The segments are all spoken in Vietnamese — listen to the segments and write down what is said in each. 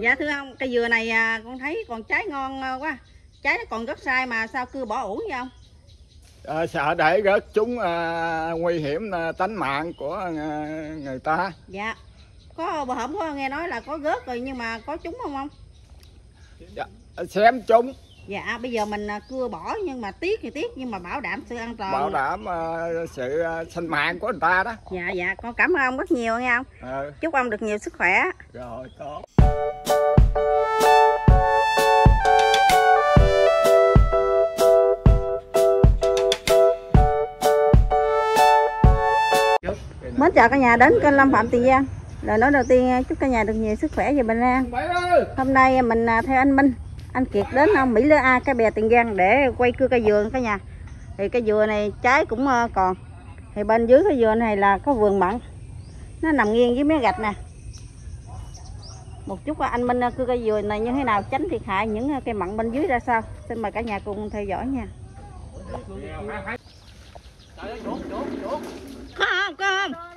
dạ thưa ông cây dừa này à, con thấy còn trái ngon à, quá. Trái nó còn rất sai mà sao cưa bỏ ủ vậy ông? À, sợ để rớt chúng à, nguy hiểm à, tính mạng của à, người ta. Dạ. Có bữa hổm có nghe nói là có rớt rồi nhưng mà có trúng không ông? Dạ, xem chúng dạ bây giờ mình à, cưa bỏ nhưng mà tiếc thì tiếc nhưng mà bảo đảm sự an toàn. Bảo đảm à, sự à, sinh mạng của người ta đó. Dạ dạ con cảm ơn ông rất nhiều nghe ông ừ, chúc ông được nhiều sức khỏe. Rồi tốt. Mến chào cả nhà đến kênh Lâm Phạm Tiền Giang. Lời nói đầu tiên chúc cả nhà được nhiều sức khỏe và bình an. Hôm nay mình theo anh Minh anh Kiệt đến ông Mỹ Lê A cái bè Tiền Giang để quay cưa cây dừa cả nhà. Thì cây dừa này trái cũng à, còn. Thì bên dưới cây dừa này là có vườn mận nó nằm nghiêng dưới mấy gạch nè. Một chút anh Minh à, cưa cây dừa này như thế nào tránh thiệt hại những cây mận bên dưới ra sao? Xin mời cả nhà cùng theo dõi nha. Có không có không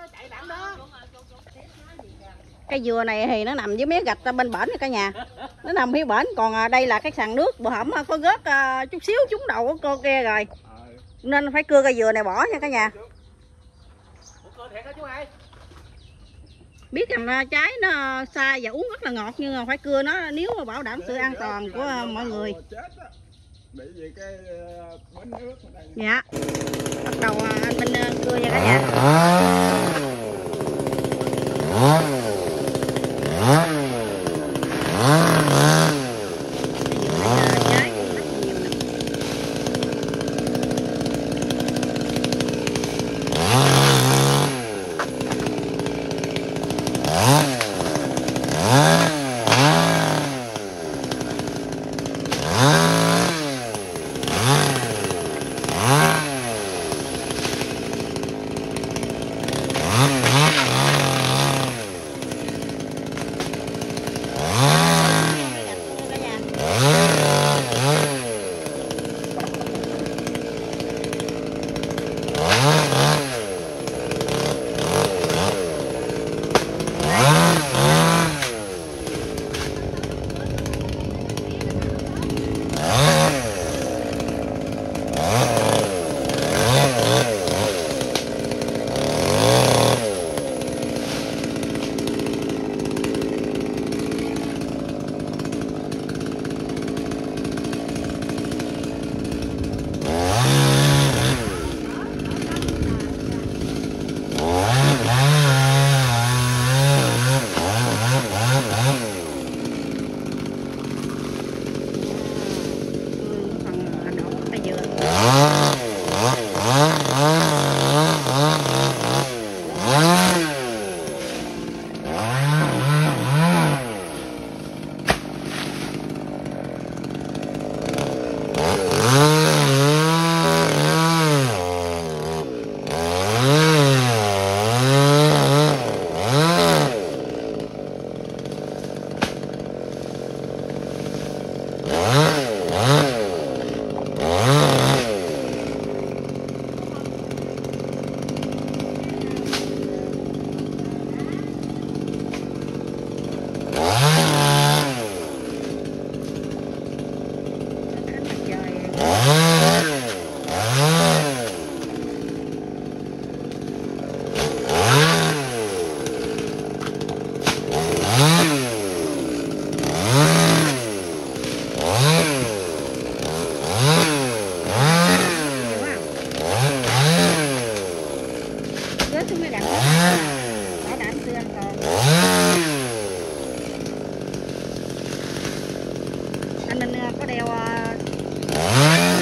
cây dừa này thì nó nằm dưới mé gạch bên bển cả nhà. Nó nằm phía bển. Còn à, đây là cái sàn nước bữa hổm à, có gớt à, chút xíu trúng đầu của cô kia rồi. Nên phải cưa cây dừa này bỏ nha cả nhà. Biết rằng trái nó sai và uống rất là ngọt, nhưng mà phải cưa nó nếu mà bảo đảm sự an toàn của mọi người. Dạ. Bắt đầu anh minh cưa nha cả nhà. Dạ, anh minh ờ,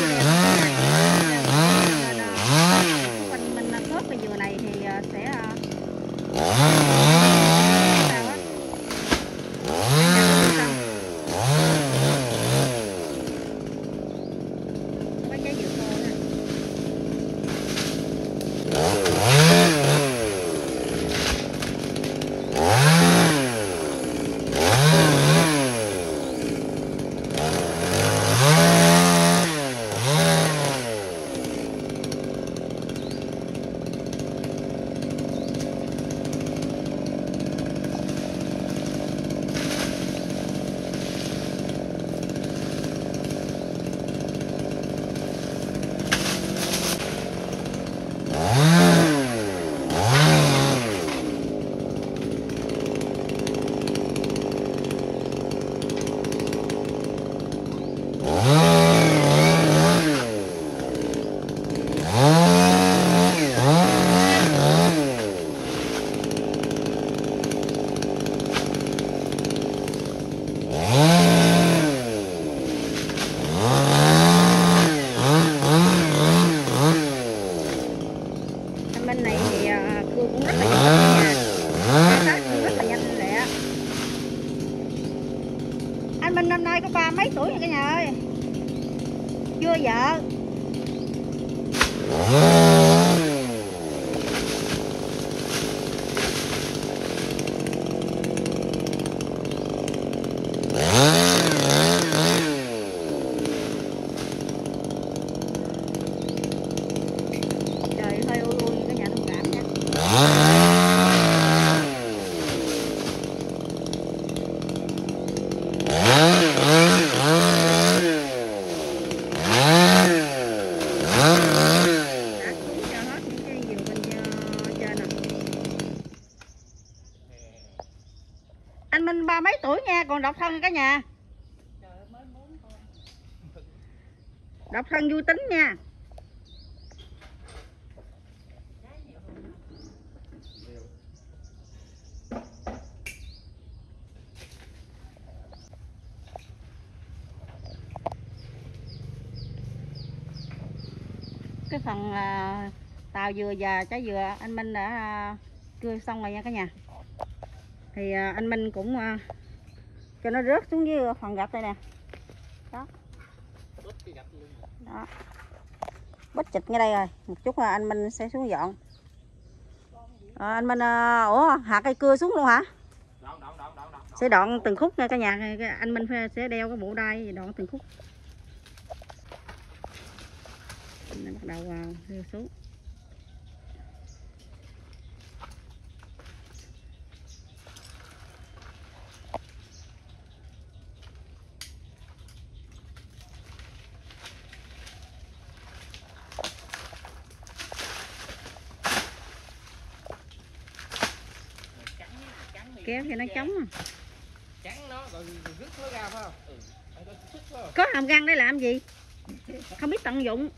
anh Minh ba mấy tuổi nha? Còn độc thân cả nhà? Độc thân vui tính nha. Cái phần à, tàu dừa và trái dừa, anh Minh đã à, cưa xong rồi nha cả nhà thì à, anh Minh cũng à, cho nó rớt xuống dưới phần gạch đây nè. Đó. Đó. Bít chịch ngay đây rồi. Một chút là anh Minh sẽ xuống dọn. À, anh Minh à, ủa hạ cây cưa xuống luôn hả? Sẽ đoạn từng khúc nha cả nhà. Anh Minh sẽ đeo cái bộ đai đoạn từng khúc. Bắt đầu vào đưa xuống. Kéo cho nó chống à. Trắng nó rồi rứt nó ra phải không? Ừ. Có hàm răng để làm gì không biết tận dụng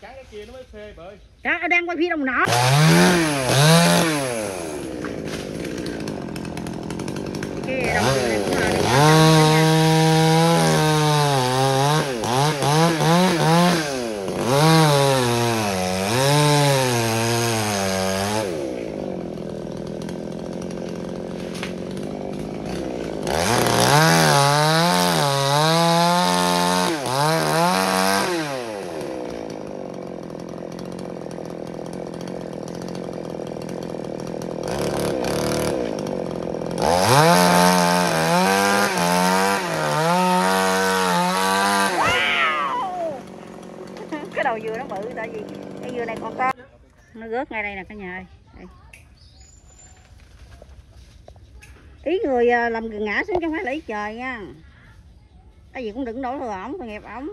Trắng cái kia nó mới phê bơi. đó đang quay phía đồng nọ cái đồng này cũng là để cái đầu dừa nó bự tại vì cái dừa này còn to. Nó rớt ngay đây nè cả nhà ơi. Đây. ý người à, làm người ngã xuống chứ không phải là ý trời nha. Cái gì cũng đừng đổ thừa ổng tội nghiệp ổng.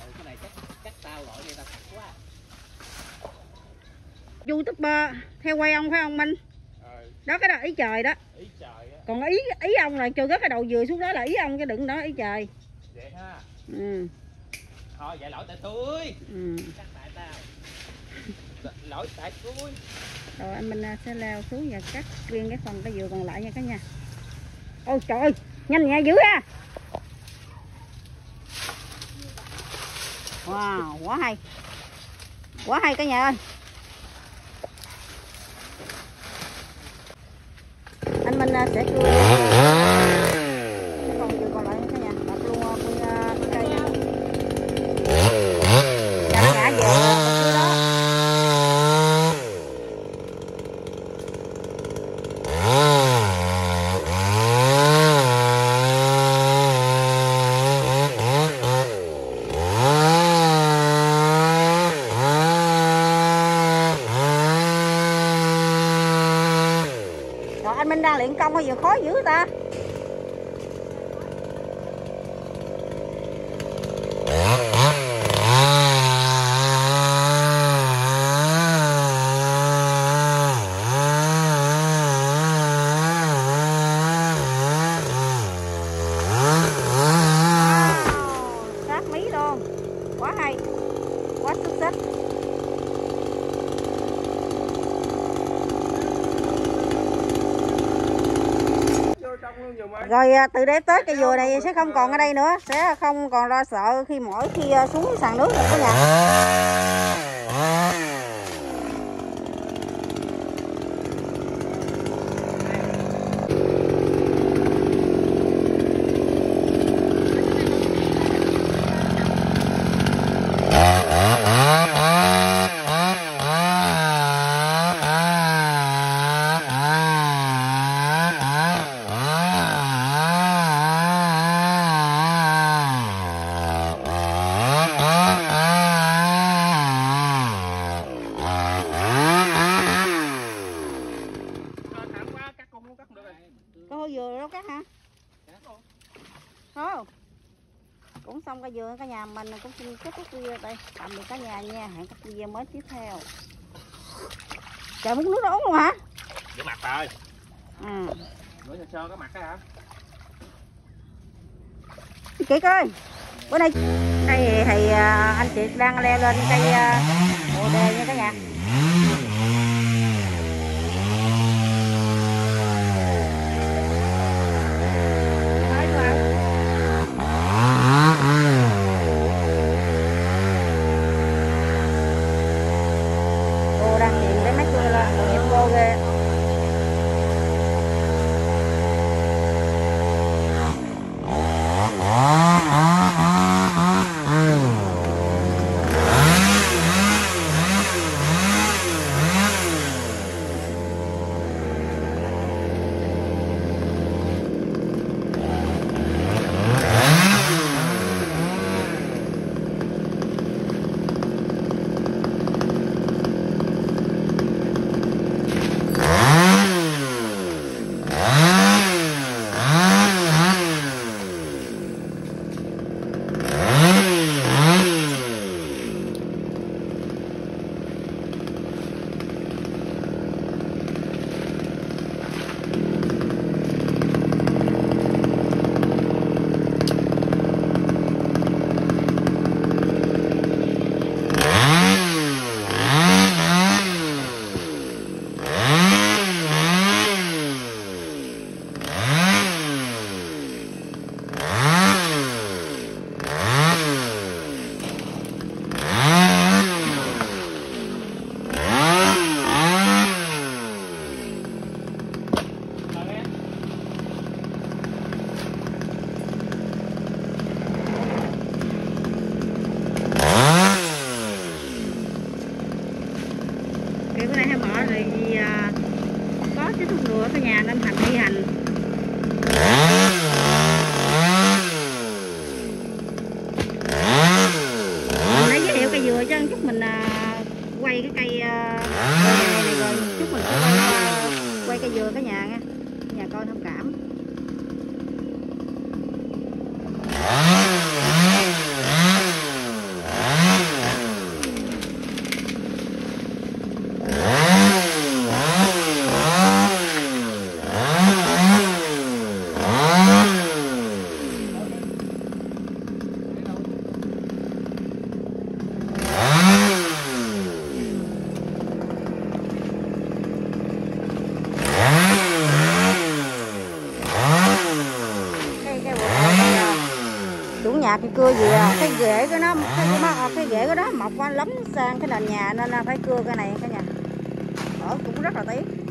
Ừ, cái này chắc chắc tao gọi người ta thật quá. youtuber theo quay ông phải không minh? Ờ, đó cái đó ý trời đó. Ý trời á. còn ý ý ông là cho rớt cái đầu dừa xuống đó là ý ông chứ đừng nói ý trời. Vậy ha. ừ, Thôi vậy lỗi tại tôi. ừ. Chắc tại tao. L- Lỗi tại tôi. rồi anh minh à, sẽ leo xuống và cắt riêng cái phần cái dừa còn lại nha cả nhà ôi trời nhanh nhẹ dữ ha wow quá hay quá hay cả nhà ơi anh minh à, sẽ cưa cái con dừa còn lại nha cả nhà đập luôn à, nguyên à, cái cây này Dạ, ngã về phía đó Rồi anh Minh đang luyện công hay giờ khó dữ ta sát mí luôn quá hay quá xuất sắc Vô trong luôn dùm ơi. rồi à, từ đây tới cây dừa này sẽ không còn ở đây nữa sẽ không còn lo sợ khi mỗi khi à, xuống sàn nước nữa cả nhà có hôi dừa đâu cắt hả không cũng xong cái dừa cả nhà mình cũng xin kết thúc video đây. Tạm biệt cả nhà nha. Hẹn các video mới tiếp theo. Trời muốn nước nó uống luôn hả? Rửa mặt rồi. ừ. Rửa sơ sơ cái mặt đó hả? chị ơi bữa nay đây thì à, anh chị đang leo lên cây à, bồ đề nha cả nhà rồi à, có cái thuốc ngừa ở nhà nên thành thi hành mình lấy giới thiệu cây dừa cho chút mình à, quay cái cây à, cây này, này rồi chút mình sẽ quay, à, quay cây dừa cả nhà nha nhà coi thông cảm cái cái bộ này, à, chủ nhà cái cưa gì à? Cái ghế của nó cái cái, cái ghế của đó mọc lấm sang cái nền nhà nên là phải cưa cái này cả nhà. Ở cũng rất là tiếc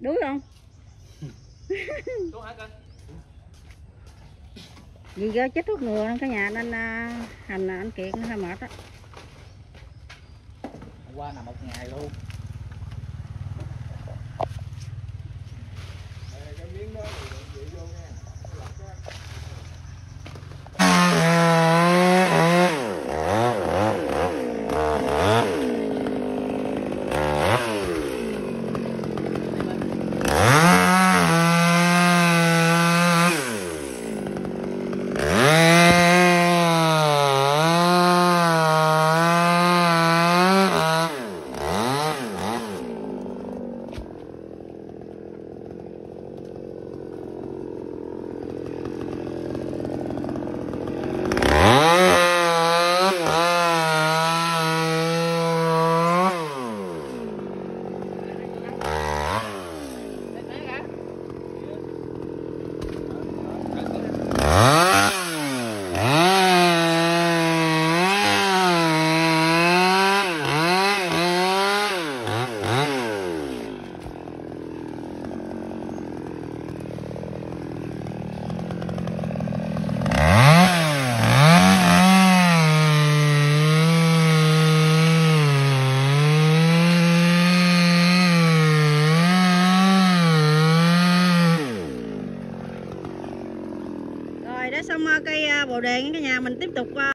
đuối không Xuống hả cưng? vì do chết thuốc ngừa cả nhà nên à, hành anh kiệt nó hơi mệt á Hôm qua nằm một ngày luôn. Ah rồi để xong ờ, cây ờ, bồ đề cả nhà mình tiếp tục à,